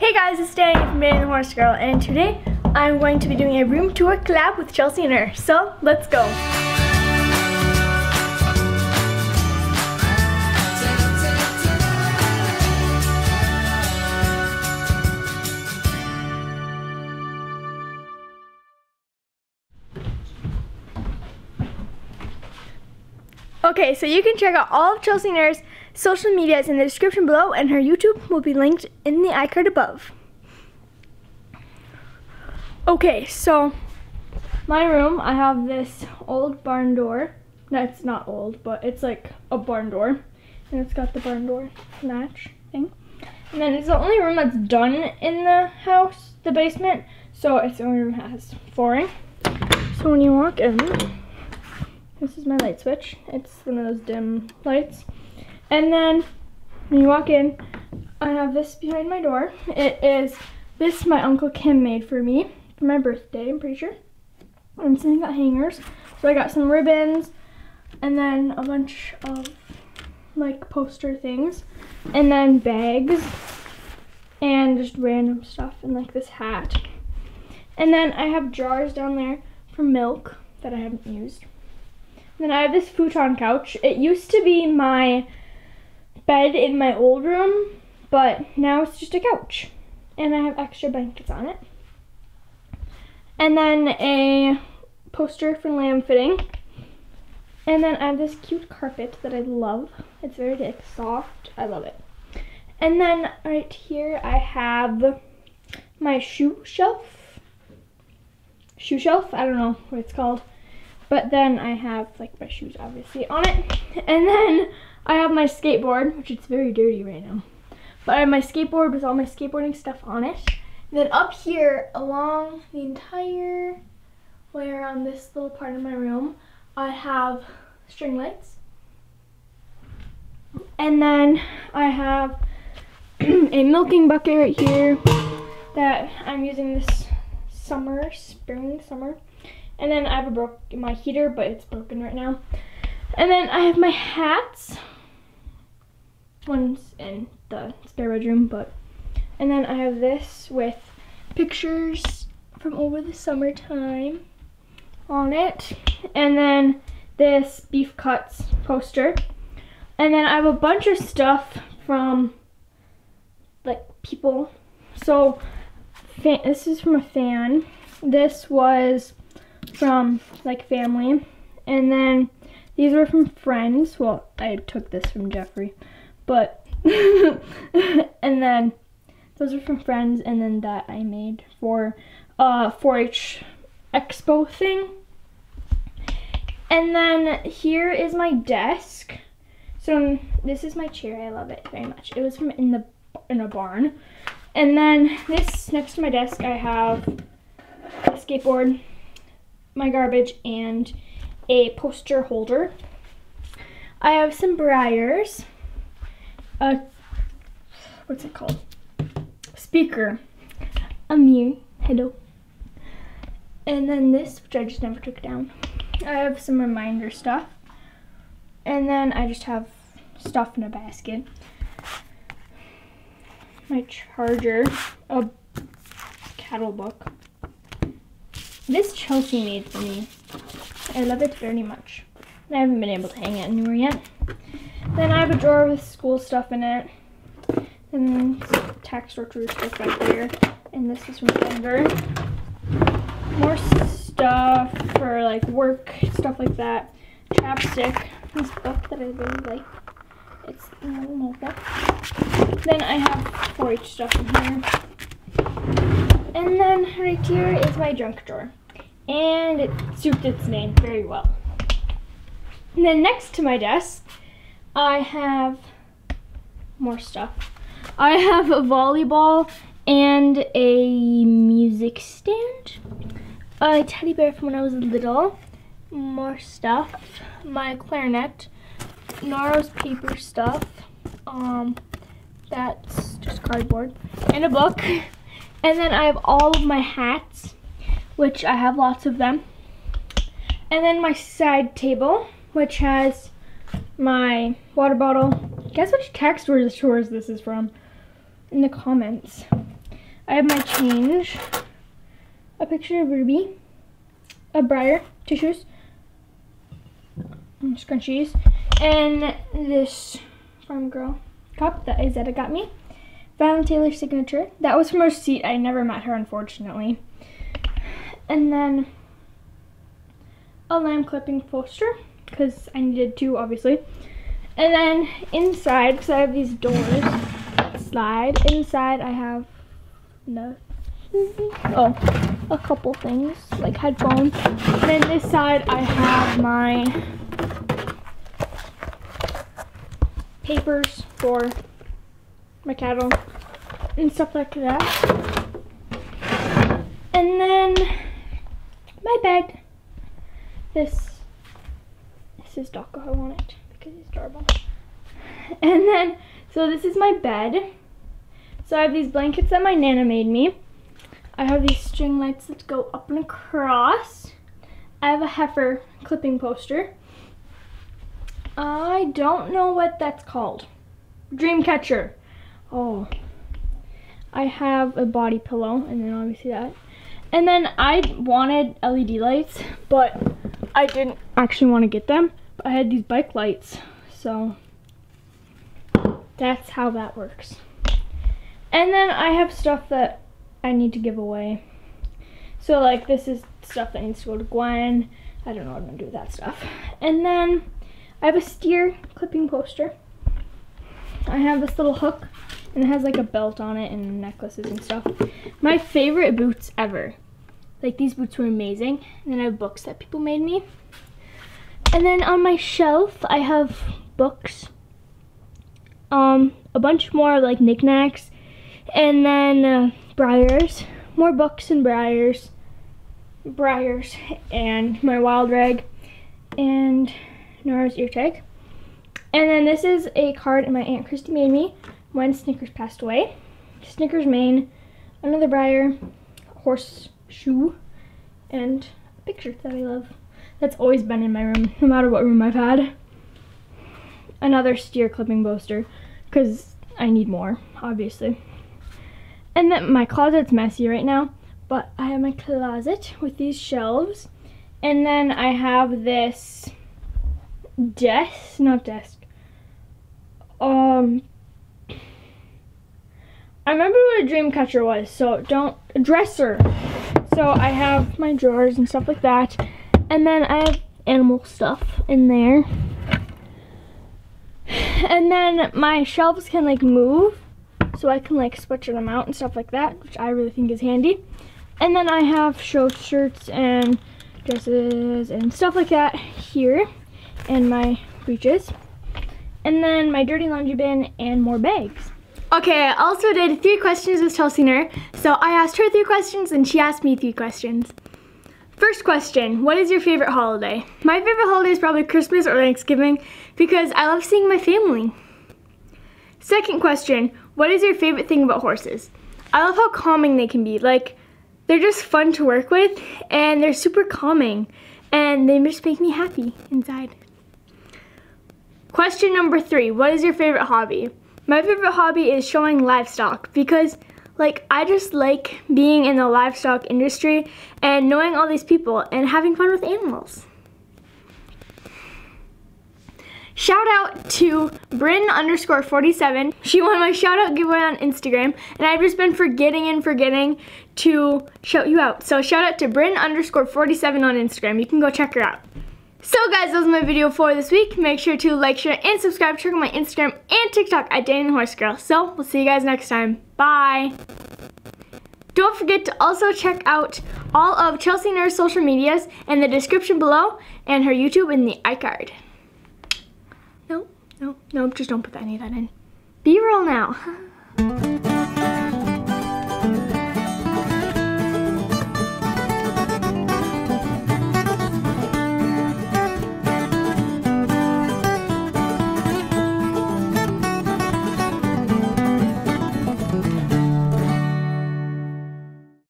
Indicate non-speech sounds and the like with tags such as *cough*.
Hey guys, it's Dani from Dani the Horse Girl, and today I'm going to be doing a room tour collab with Chelsea Nur. So let's go. Okay, so you can check out all of Chelsea and her's media is in the description below, and her YouTube will be linked in the iCard above. Okay, so my room, I have this old barn door. That's not old, but it's like a barn door. And it's got the barn door latch thing. And then it's the only room that's done in the house, the basement. So it's the only room that has flooring. So when you walk in, this is my light switch. It's one of those dim lights. And then when you walk in, I have this behind my door. It is, this my Uncle Kim made for me for my birthday, I'm pretty sure. And something got hangers. So I got some ribbons and then a bunch of like poster things and then bags and just random stuff and like this hat. And then I have jars down there for milk that I haven't used. And then I have this futon couch. It used to be my bed in my old room, but now it's just a couch. And I have extra blankets on it. And then a poster for lamb fitting. And then I have this cute carpet that I love. It's very like, soft. I love it. And then right here I have my shoe shelf. Shoe shelf? I don't know what it's called. But then I have like my shoes obviously on it. *laughs* And then I have my skateboard, which is very dirty right now. But I have my skateboard with all my skateboarding stuff on it. And then up here, along the entire way around this little part of my room, I have string lights. And then I have *clears throat* a milking bucket right here that I'm using this summer, spring, summer. And then I have a broke my heater, but it's broken right now. And then I have my hats. One's in the spare bedroom, but and then I have this with pictures from over the summertime on it. And then this beef cuts poster. And then I have a bunch of stuff from like people. So fan, this is from a fan. This was from like family. And then these were from friends. Well, I took this from Jeffrey. But, *laughs* and then those are from friends. And then that I made for uh 4-H expo thing. And then here is my desk. So this is my chair. I love it very much. It was from in the in a barn. And then this next to my desk I have a skateboard, my garbage, and a poster holder. I have some Breyers. A what's it called? Speaker. A mirror. Hello. And then this, which I just never took down. I have some reminder stuff. And then I just have stuff in a basket. My charger, a cattle book. This Chelsea made for me. I love it very much. I haven't been able to hang it anywhere yet. Then I have a drawer with school stuff in it. And tax return stuff back there. And this is from Denver. More stuff for like work, stuff like that. Chapstick, this book that I really like. It's a little notebook. Then I have 4-H stuff in here. And then right here is my junk drawer. And it suits its name very well. And then next to my desk, I have more stuff. I have a volleyball and a music stand a teddy bear from when I was little, more stuff, my clarinet, Naro's paper stuff, um, that's just cardboard, and a book. *laughs* And then I have all of my hats, which I have lots of them. And then my side table, which has my water bottle. Guess which tack stores this is from in the comments. I have my change, a picture of Ruby, a Breyer, tissues, scrunchies, and this Farm Girl cup that Izetta got me. Fallon Taylor signature. That was from her seat. I never met her, unfortunately. And then a lamb clipping poster, because I needed two, obviously. And then inside, because I have these doors, slide. Inside I have no, oh, a couple things, like headphones. And then this side I have my papers for my cattle and stuff like that. And then my bed. This this is Daka. I want it because he's adorable. And then so this is my bed. So I have these blankets that my nana made me. I have these string lights that go up and across. I have a heifer clipping poster. I don't know what that's called. Dream catcher. Oh. I have a body pillow and then obviously that. And then I wanted LED lights, but I didn't actually want to get them. But I had these bike lights, so that's how that works. And then I have stuff that I need to give away. So like this is stuff that needs to go to Gwen. I don't know what I'm gonna do with that stuff. And then I have a steer clipping poster. I have this little hook and it has like a belt on it and necklaces and stuff. My favorite boots ever. Like these boots were amazing. And then I have books that people made me. And then on my shelf I have books. Um, a bunch more like knickknacks. And then uh, Breyers. More books and Breyers. Breyers and my wild rag. And Nora's ear tag. And then this is a card my Aunt Christy made me when Snickers passed away. Snickers mane, another Breyer, horseshoe, and a picture that I love. That's always been in my room, no matter what room I've had. Another steer clipping poster, because I need more, obviously. And then my closet's messy right now, but I have my closet with these shelves. And then I have this desk, not desk. Um, I remember what a dream catcher was, so don't, dresser. So I have my drawers and stuff like that. And then I have animal stuff in there. And then my shelves can like move, so I can like switch them out and stuff like that, which I really think is handy. And then I have show shirts and dresses and stuff like that here and my breeches. And then my dirty laundry bin and more bags. Okay, I also did three questions with Chelsea Nur. So I asked her three questions and she asked me three questions. First question, what is your favorite holiday? My favorite holiday is probably Christmas or Thanksgiving because I love seeing my family. Second question, what is your favorite thing about horses? I love how calming they can be. Like, they're just fun to work with and they're super calming and they just make me happy inside. Question number three, what is your favorite hobby? My favorite hobby is showing livestock because like I just like being in the livestock industry and knowing all these people and having fun with animals. Shout out to Bryn underscore 47. She won my shout out giveaway on Instagram and I've just been forgetting and forgetting to shout you out. So shout out to Bryn underscore 47 on Instagram. You can go check her out. So guys, that was my video for this week. Make sure to like, share, and subscribe. Check out my Instagram and TikTok at the Horse Girl. So, we'll see you guys next time. Bye! Don't forget to also check out all of Chelsea Nur's social medias in the description below and her YouTube in the iCard. No, no, no, just don't put any of that in. Be real now. *laughs*